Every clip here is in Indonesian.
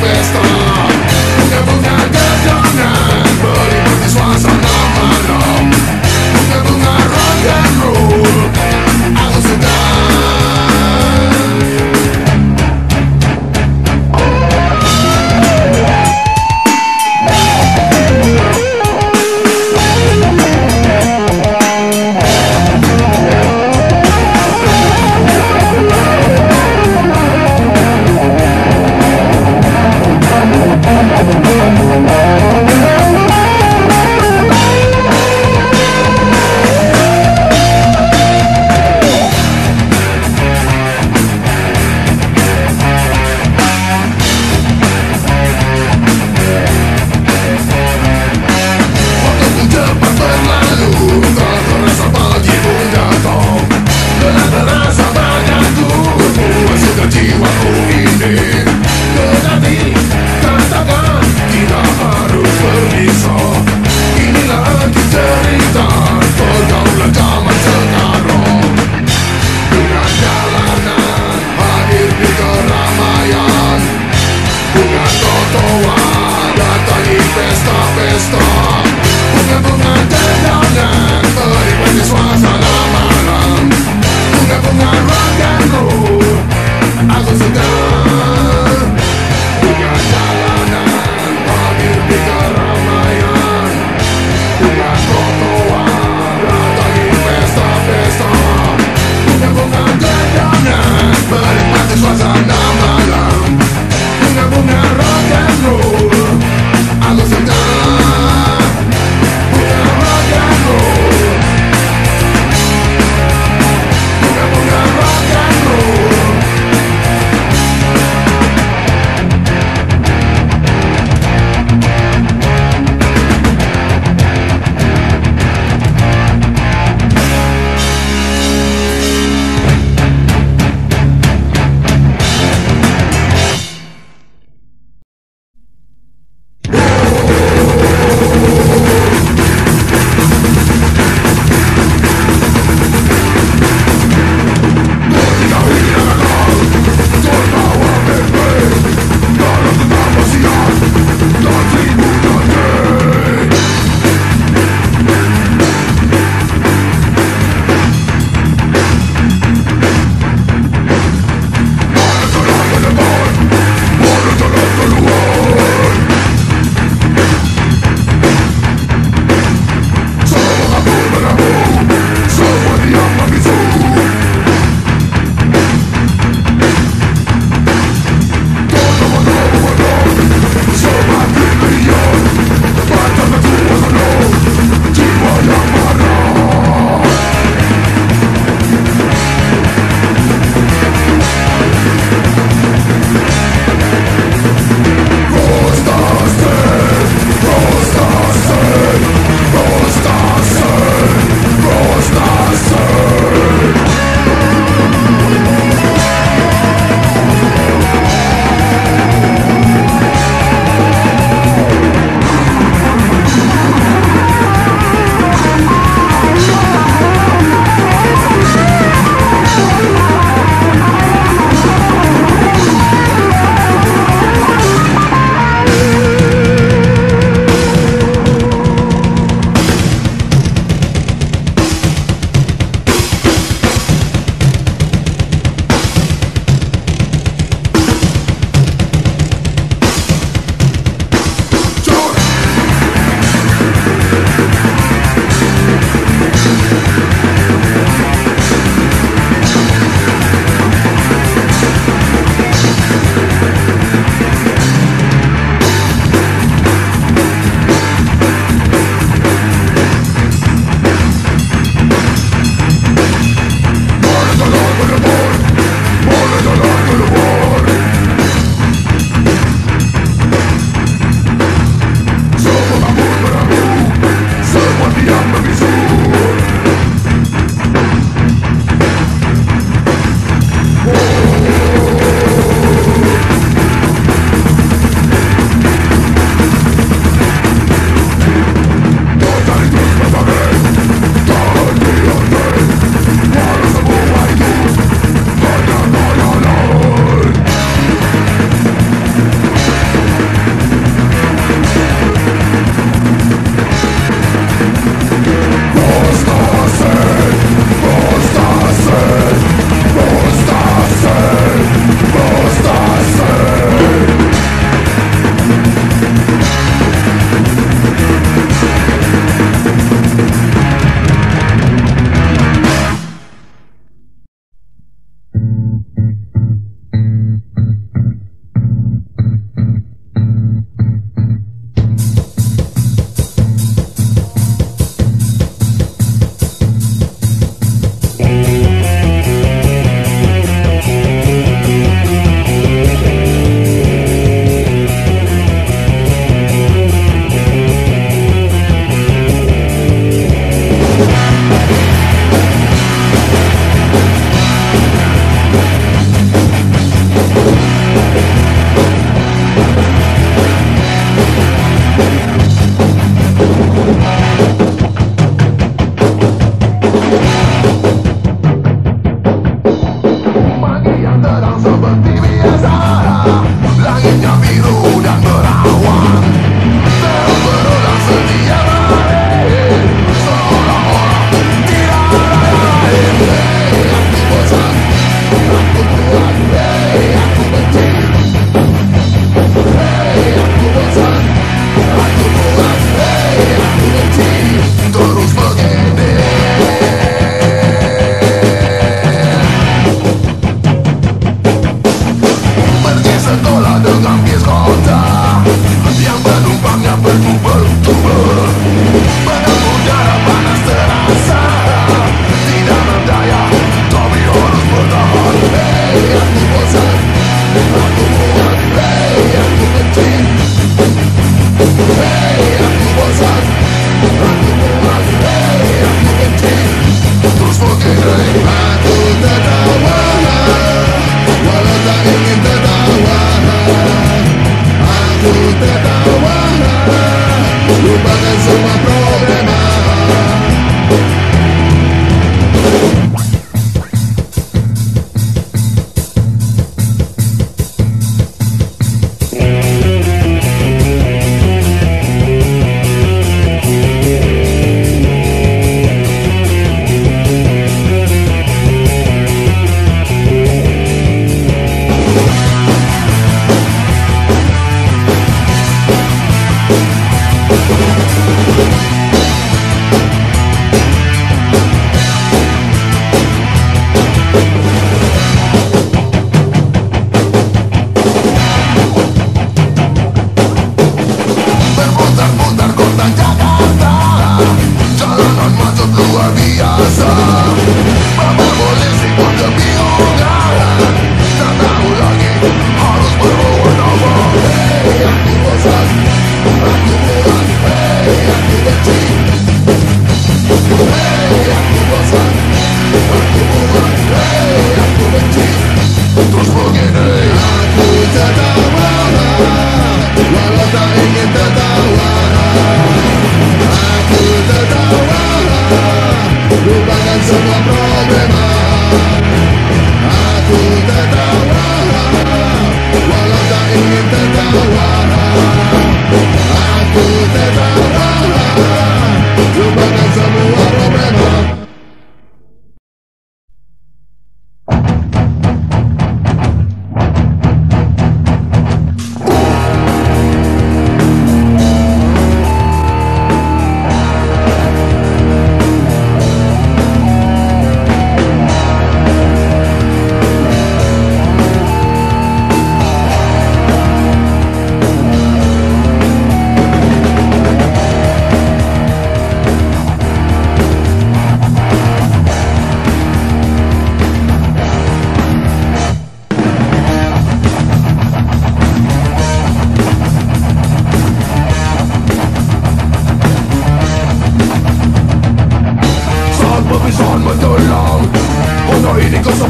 festa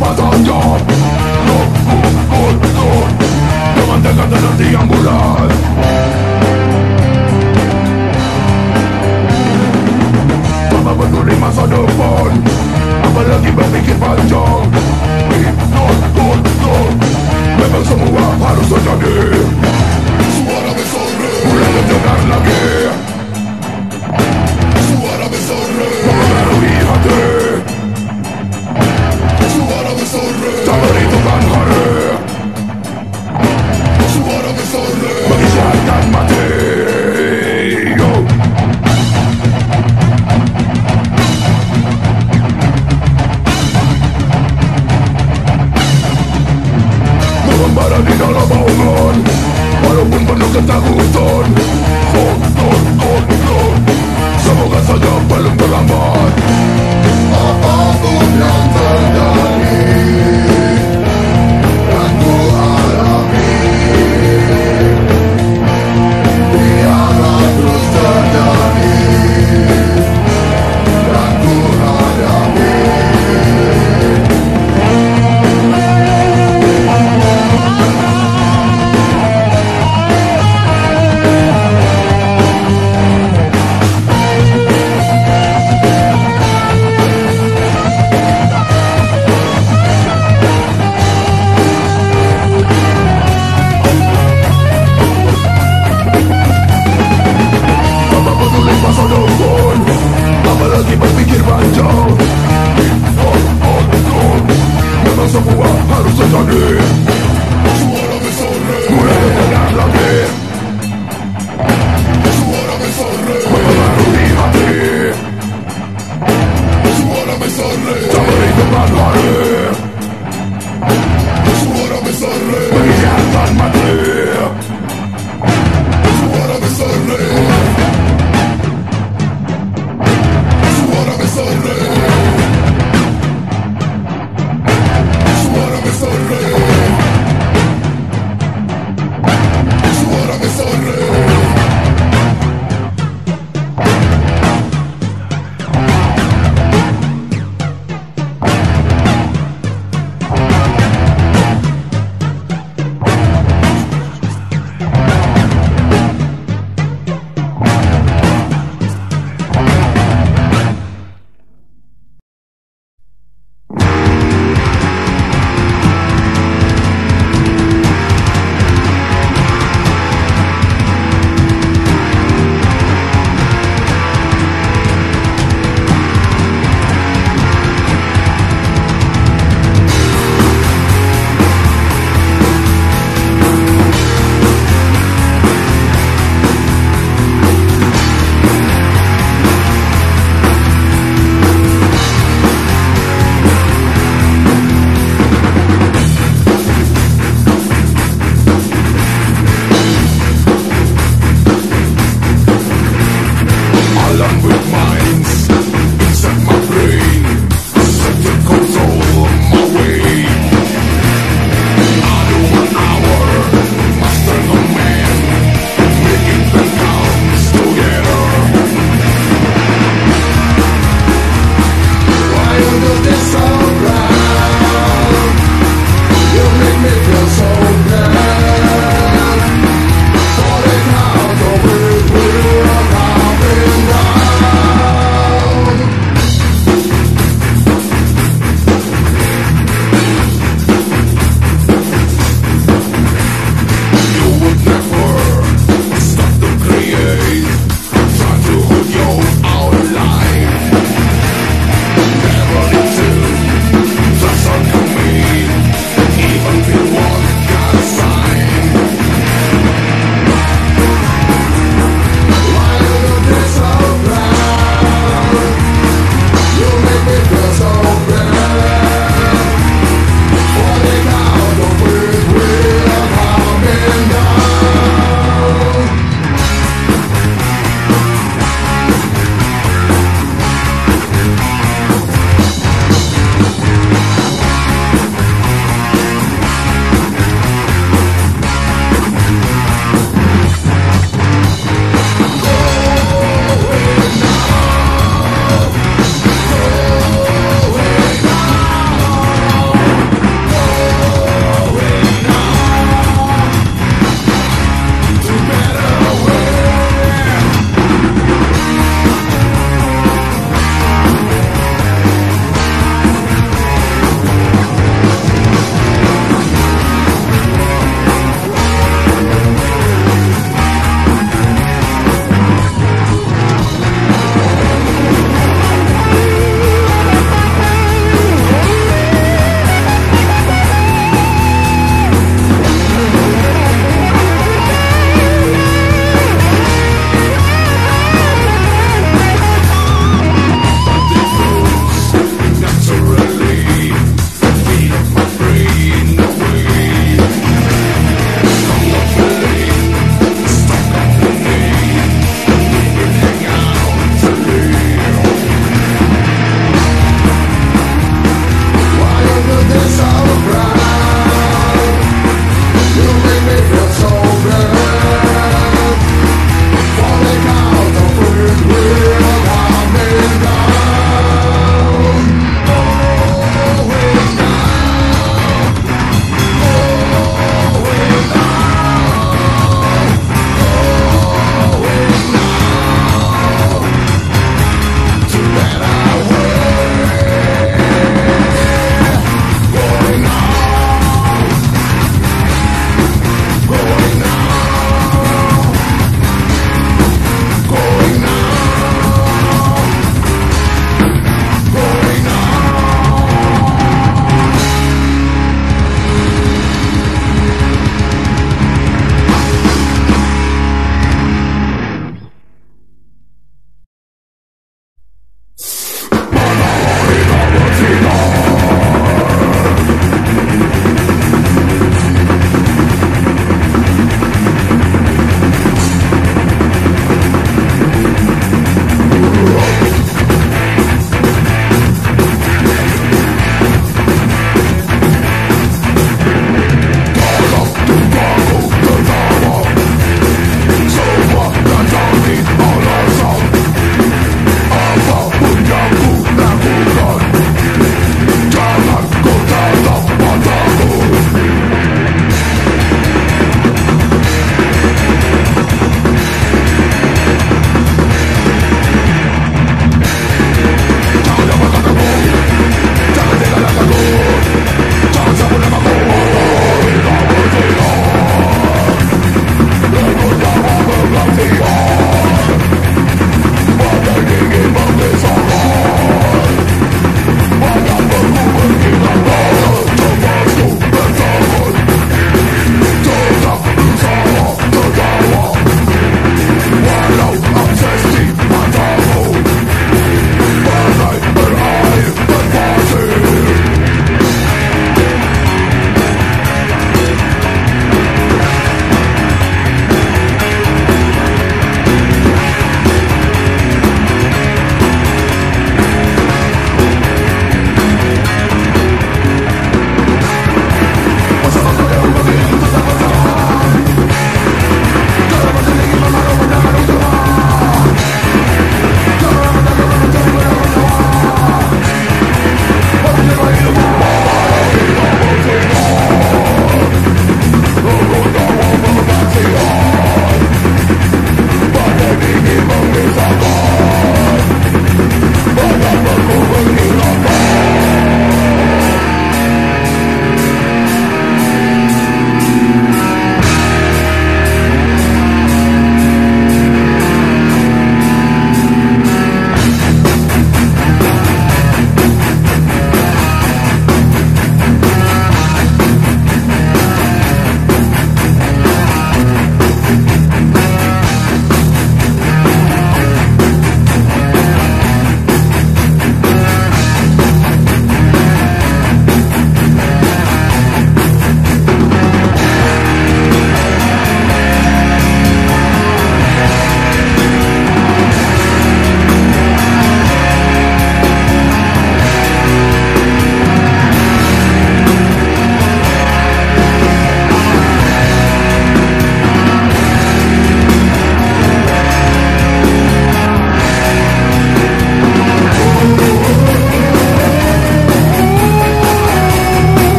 我操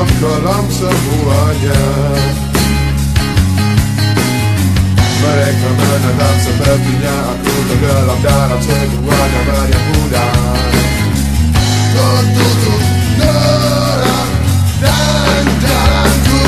Dalam, dalam semuanya. Mereka menatap sepertinya aku tenggelam dalam semua gambar yang mudah. Tertutup darah dan jalanku